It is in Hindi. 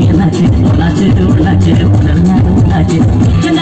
Let's do, let's do, let's do, let's do, let's do.